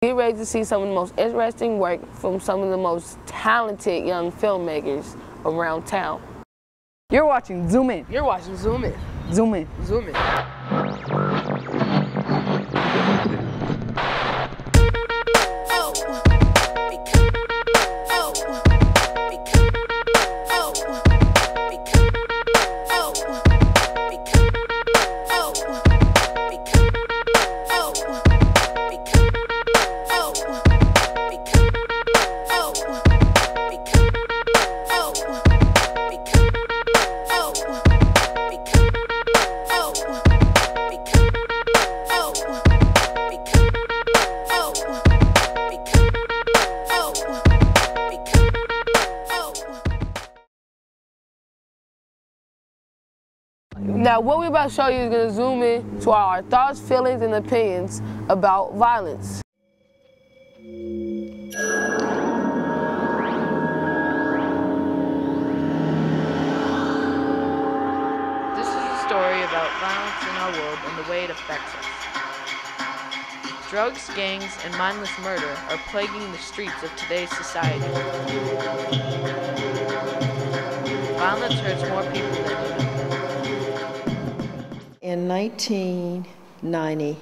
Get ready to see some of the most interesting work from some of the most talented young filmmakers around town. You're watching Zoom In. You're watching Zoom In. Zoom In. Zoom In. Now, what we're about to show you is going to zoom in to our thoughts, feelings, and opinions about violence. This is a story about violence in our world and the way it affects us. Drugs, gangs, and mindless murder are plaguing the streets of today's society. Violence hurts more people than. In 1990,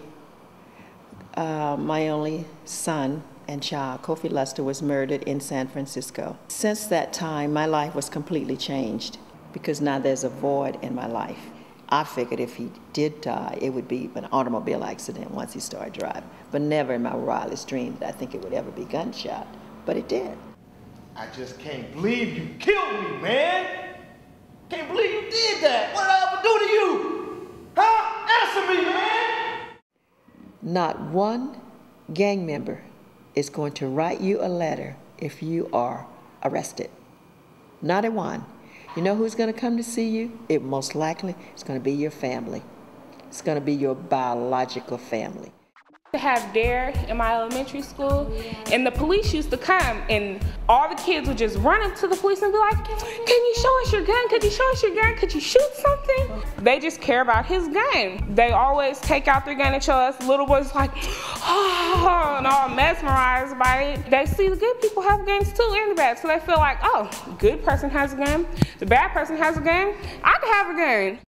uh, my only son and child, Kofi Lester, was murdered in San Francisco. Since that time, my life was completely changed because now there's a void in my life. I figured if he did die, it would be an automobile accident once he started driving, but never in my wildest dreams did I think it would ever be gunshot, but it did. I just can't believe you killed me, man. Can't believe you did that. What did I ever do to you? Answer me, man. Not one gang member is going to write you a letter if you are arrested. Not a one. You know who's going to come to see you? It most likely is going to be your family. It's going to be your biological family. To have DARE in my elementary school, and the police used to come, and all the kids would just run up to the police and be like, Can you show us your gun? Could you show us your gun? Could you shoot something? They just care about his gun. They always take out their gun and show us. Little boys like, oh, and all mesmerized by it. They see the good people have guns too and the bad, so they feel like, oh, good person has a gun, the bad person has a gun, I can have a gun.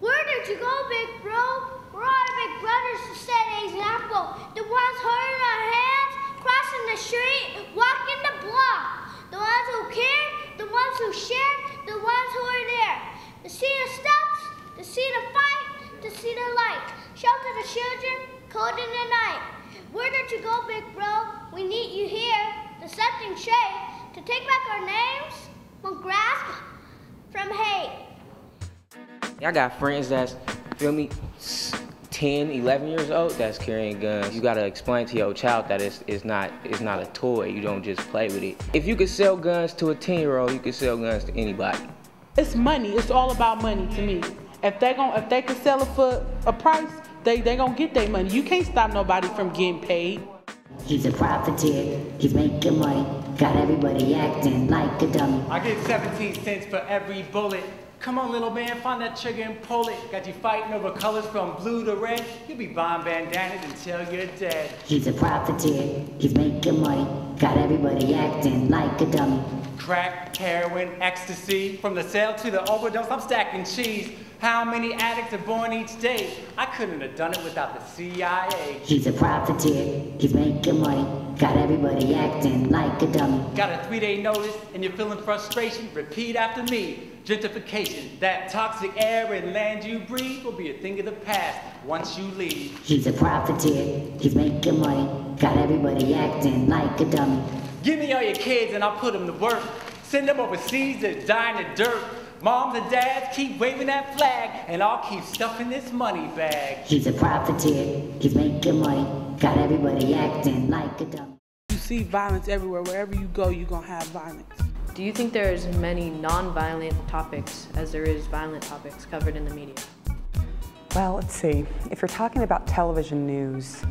Where did you go, big bro? We're our big brothers to set an example. The ones holding our hands, crossing the street, walking the block. The ones who care, the ones who share, the ones who are there. To see the steps, to see the fight, to see the light. Shelter the children, cold in the night. Where did you go, big bro? We need you here set things straight, to take back our names from grasp, from hate. I got friends that's, feel me, 10, 11 years old that's carrying guns. You gotta explain to your child that it's, it's, not, it's not a toy. You don't just play with it. If you could sell guns to a 10 year old, you could sell guns to anybody. It's money. It's all about money to me. If they gon' if they can sell it for a price, they they gonna get their money. You can't stop nobody from getting paid. He's a profiteer, he's making money, got everybody acting like a dummy. I get 17 cents for every bullet. Come on, little man, find that trigger and pull it. Got you fighting over colors from blue to red. You'll be buying bandanas until you're dead. He's a profiteer, he's making money, got everybody acting like a dummy. Crack, heroin, ecstasy, from the sale to the overdose, I'm stacking cheese. How many addicts are born each day? I couldn't have done it without the CIA. He's a profiteer, he's making money, got everybody acting like a dummy. Got a three day notice and you're feeling frustration? Repeat after me. Gentrification, that toxic air and land you breathe will be a thing of the past once you leave. He's a profiteer, he's making money, got everybody acting like a dummy. Give me all your kids and I'll put them to work. Send them overseas to die in the dirt. Moms and dads keep waving that flag and I'll keep stuffing this money bag. He's a profiteer, he's making money, got everybody acting like a dumb. You see violence everywhere. Wherever you go, you're gonna have violence. Do you think there are as many non-violent topics as there is violent topics covered in the media? Well, let's see. If you're talking about television news,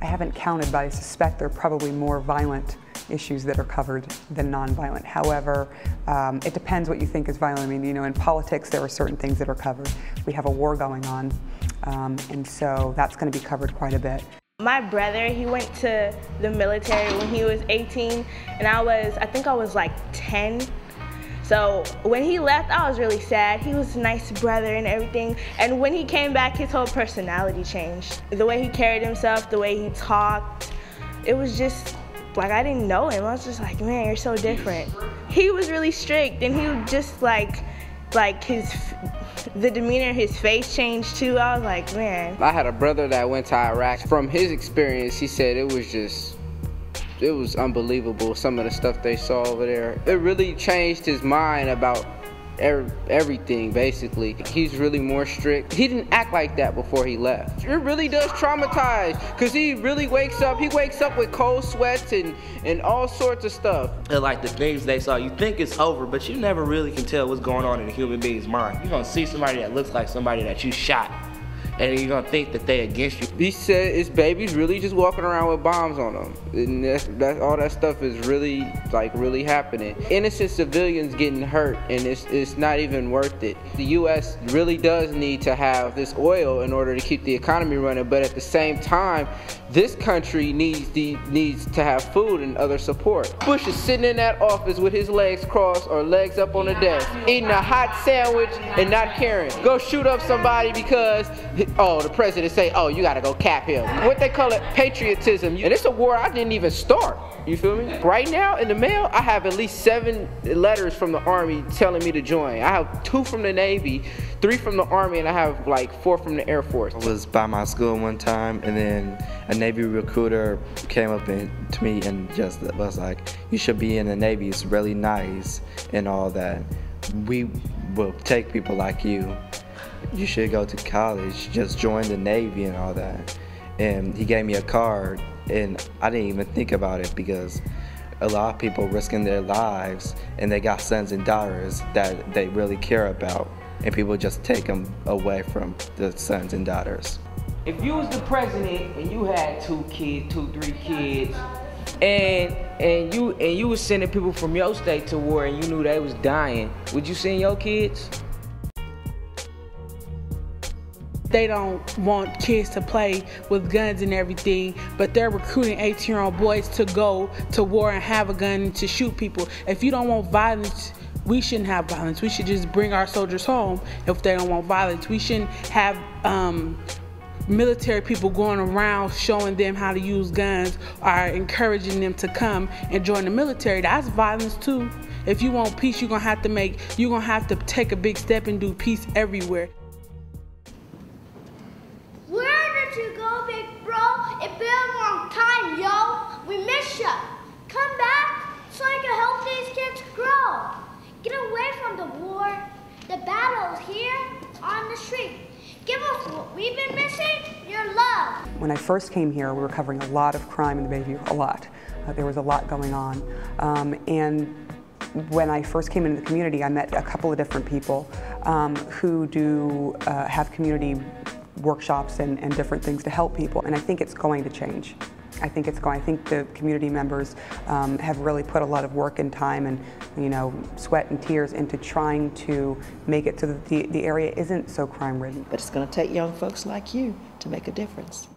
I haven't counted, but I suspect there are probably more violent issues that are covered than nonviolent. However, um, it depends what you think is violent. I mean, you know, in politics, there are certain things that are covered. We have a war going on. Um, and so that's going to be covered quite a bit. My brother, he went to the military when he was 18, and I was, I think I was like 10. So when he left, I was really sad. He was a nice brother and everything. And when he came back, his whole personality changed. The way he carried himself, the way he talked, it was just like I didn't know him. I was just like, man, you're so different. He was really strict, and he would just like, like his, the demeanor, his face changed too. I was like, man. I had a brother that went to Iraq. From his experience, he said it was just it was unbelievable some of the stuff they saw over there. It really changed his mind about er everything basically. He's really more strict. He didn't act like that before he left. It really does traumatize because he really wakes up, he wakes up with cold sweats and, and all sorts of stuff. And like the things they saw, you think it's over, but you never really can tell what's going on in a human being's mind. You're gonna see somebody that looks like somebody that you shot and you're gonna think that they against you. He said his baby's really just walking around with bombs on them, and that's, that's all that stuff is really like really happening. Innocent civilians getting hurt, and it's it's not even worth it. The U.S. really does need to have this oil in order to keep the economy running, but at the same time, this country needs the needs to have food and other support. Bush is sitting in that office with his legs crossed or legs up on the desk, eating a hot sandwich and not caring. Go shoot up somebody because oh, the president say, oh, you gotta go cap him. What they call it, patriotism. And it's a war I didn't even start. You feel me? Right now in the mail, I have at least seven letters from the Army telling me to join. I have two from the Navy, three from the Army, and I have like four from the Air Force. I was by my school one time, and then a Navy recruiter came up to me and just was like, you should be in the Navy, it's really nice and all that. We will take people like you you should go to college, just join the Navy and all that. And he gave me a card, and I didn't even think about it because a lot of people risking their lives and they got sons and daughters that they really care about, and people just take them away from the sons and daughters. If you was the president and you had two kids, two, three kids, and and you and you was sending people from your state to war and you knew they was dying, would you send your kids? They don't want kids to play with guns and everything, but they're recruiting 18 year old boys to go to war and have a gun to shoot people. If you don't want violence, we shouldn't have violence. We should just bring our soldiers home if they don't want violence. We shouldn't have um, military people going around showing them how to use guns or encouraging them to come and join the military. That's violence too. If you want peace, you're gonna have to make, you're gonna have to take a big step and do peace everywhere. It's been a long time, yo. We miss ya. Come back so I can help these kids grow. Get away from the war, the battles here on the street. Give us what we've been missing, your love. When I first came here, we were covering a lot of crime in the Bayview, a lot. Uh, there was a lot going on. Um, and when I first came into the community, I met a couple of different people um, who do uh, have community workshops and, and different things to help people. And I think it's going to change. I think it's going. I think the community members um, have really put a lot of work and time and you know sweat and tears into trying to make it so that the, the area isn't so crime ridden. But it's going to take young folks like you to make a difference.